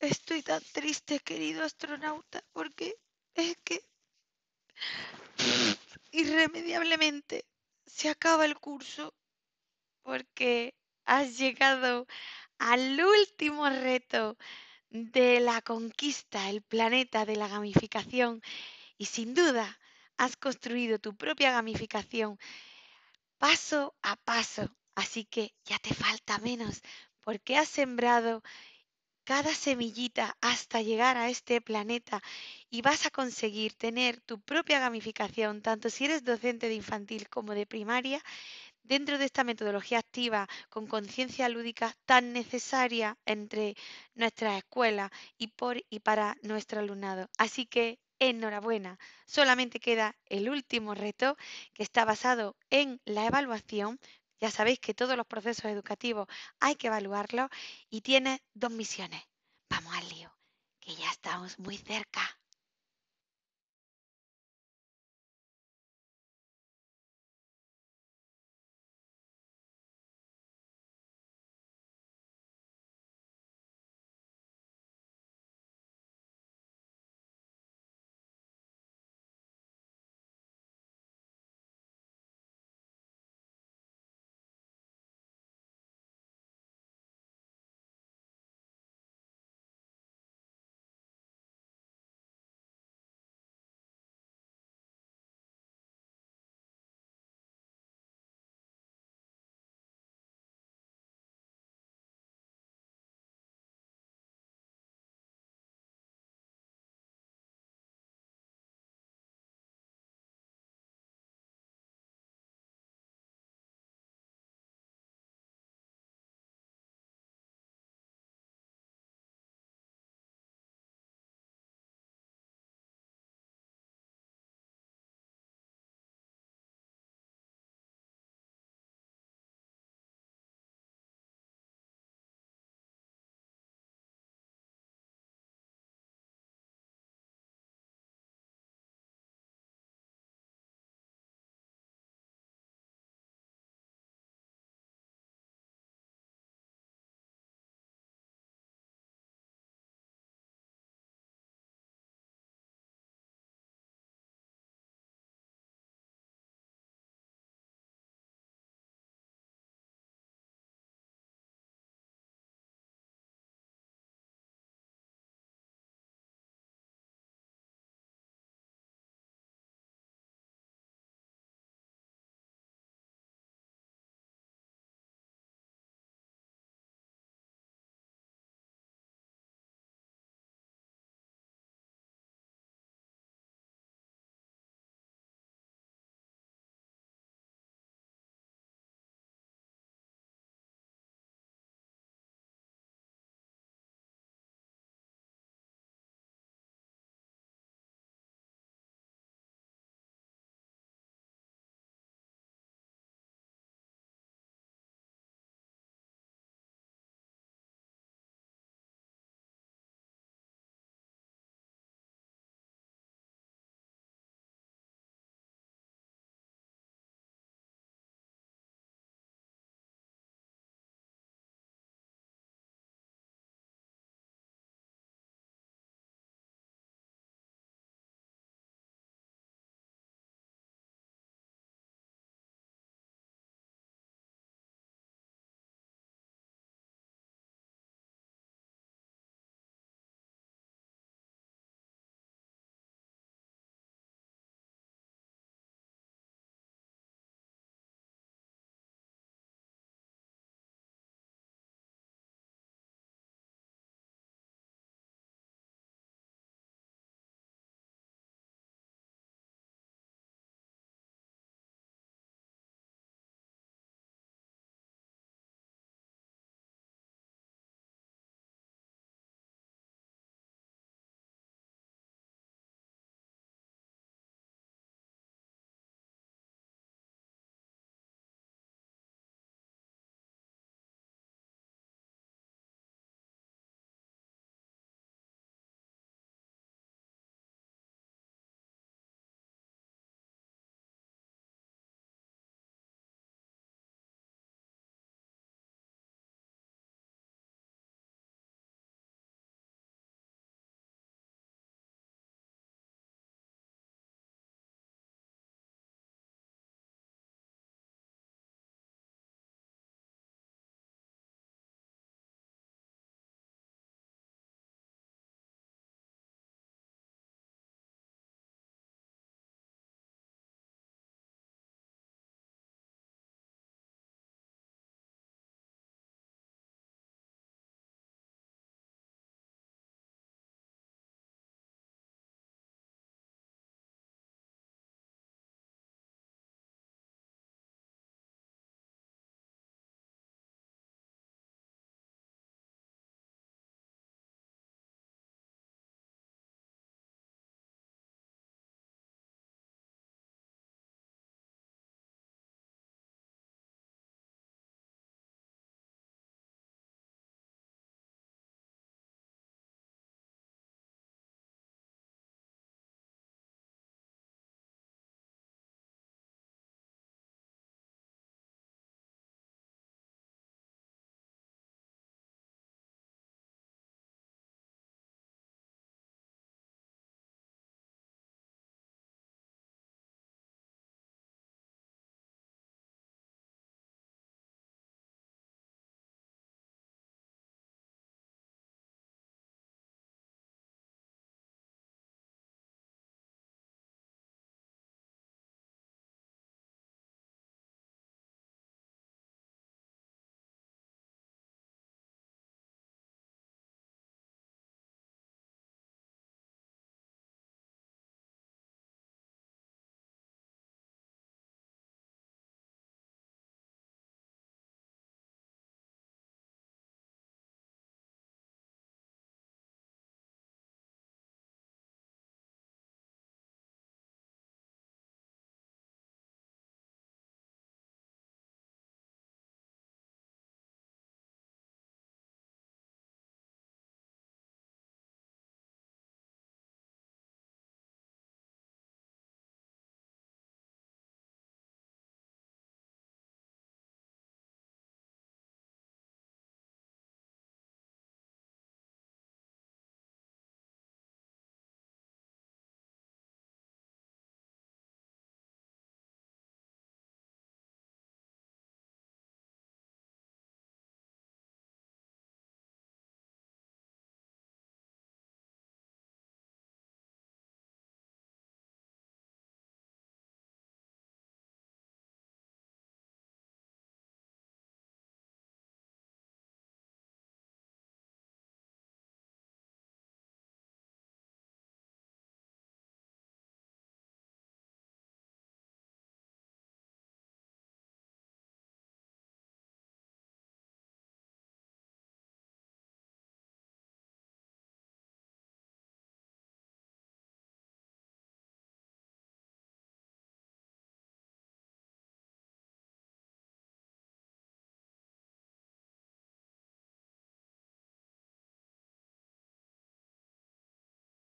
Estoy tan triste, querido astronauta, porque es que irremediablemente se acaba el curso porque has llegado al último reto de la conquista, el planeta de la gamificación y sin duda has construido tu propia gamificación paso a paso. Así que ya te falta menos porque has sembrado cada semillita hasta llegar a este planeta y vas a conseguir tener tu propia gamificación, tanto si eres docente de infantil como de primaria, dentro de esta metodología activa con conciencia lúdica tan necesaria entre nuestras escuelas y por y para nuestro alumnado. Así que enhorabuena, solamente queda el último reto que está basado en la evaluación. Ya sabéis que todos los procesos educativos hay que evaluarlos y tiene dos misiones. Vamos al lío, que ya estamos muy cerca.